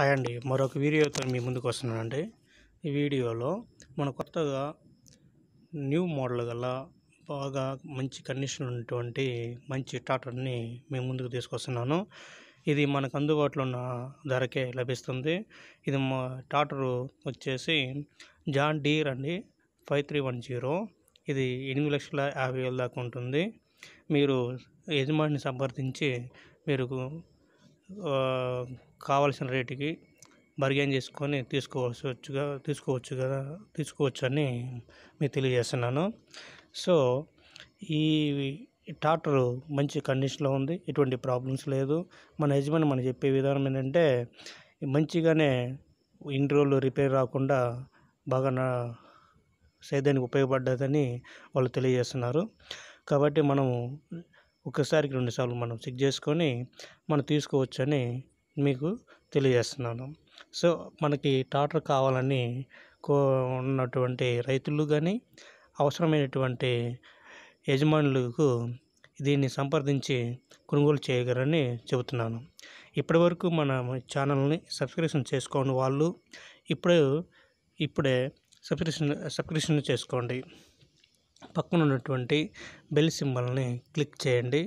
Hi అండి. మరొక వీడియోతో మీ ముందుకు వస్తున్నానండి. ఈ వీడియోలో మన కొత్తగా న్యూ మోడల్ గల బాగా మంచి కండిషన్ ఉన్నటువంటి మంచి టాటర్ని మీ ముందుకు తీసుకొస్తున్నాను. ఇది మనకు అందుబాటులో ఉన్న ధరకే లభిస్తుంది. ఇది మా టాటరు వచ్చేసి జాన్ డీర్ అండి. Five three one zero. ఇది ఎనిమిది లక్షల యాభై వేల దాకా ఉంటుంది. మీరు యజమానిని సంప్రదించి మీరు కావలసిన రేటుకి బర్గెన్ చేసుకొని తీసుకోవచ్చుగా వచ్చుగా తీసుకోవచ్చు కదా తీసుకోవచ్చు అని మీకు తెలియజేస్తున్నాను. సో ఈ ట్రాక్టర్ మంచి కండిషన్లో ఉంది ఎటువంటి ప్రాబ్లమ్స్ లేదు. మన యజమాని మనం చెప్పే విధానం ఏంటంటే మంచిగానే ఇన్ని రోజులు రిపేర్ రాకుండా బాగా నా సేద్యానికి ఉపయోగపడ్డదని వాళ్ళు తెలియజేస్తున్నారు. కాబట్టి మనము ఒకసారికి రెండుసార్లు మనం చెక్ చేసుకొని మనం తీసుకోవచ్చని మీకు తెలియజేస్తున్నాను. సో మనకి టాటర్ కావాలని కో ఉన్నటువంటి రైతులు కానీ అవసరమైనటువంటి యజమానులకు దీన్ని సంప్రదించి కొనుగోలు చేయగలరని చెబుతున్నాను. ఇప్పటివరకు మన ఛానల్ని సబ్స్క్రిప్షన్ చేసుకోని వాళ్ళు ఇప్పుడు ఇప్పుడే సబ్స్క్రిప్షన్ సబ్స్క్రిప్షన్ చేసుకోండి. పక్కన ఉన్నటువంటి బెల్ సింబల్ని క్లిక్ చేయండి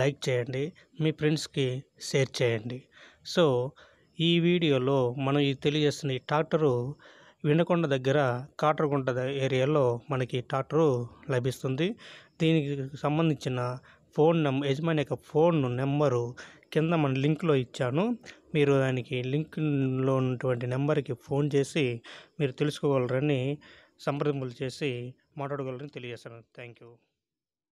లైక్ చేయండి మీ ఫ్రెండ్స్కి షేర్ చేయండి. సో ఈ వీడియోలో మనం ఈ తెలియజేస్తున్న ఈ ట్రాక్టరు వినకొండ దగ్గర కాటరగుంట ఏరియాలో మనకి ట్రాక్టరు లభిస్తుంది. దీనికి సంబంధించిన ఫోన్ నెంబర్ యజమాని యొక్క ఫోన్ నెంబరు కింద మన లింక్లో ఇచ్చాను. మీరు దానికి లింక్లో ఉన్నటువంటి నెంబర్కి ఫోన్ చేసి మీరు తెలుసుకోగలరని సంప్రదింపులు చేసి మాట్లాడగలరని తెలియజేస్తాను థ్యాంక్ యూ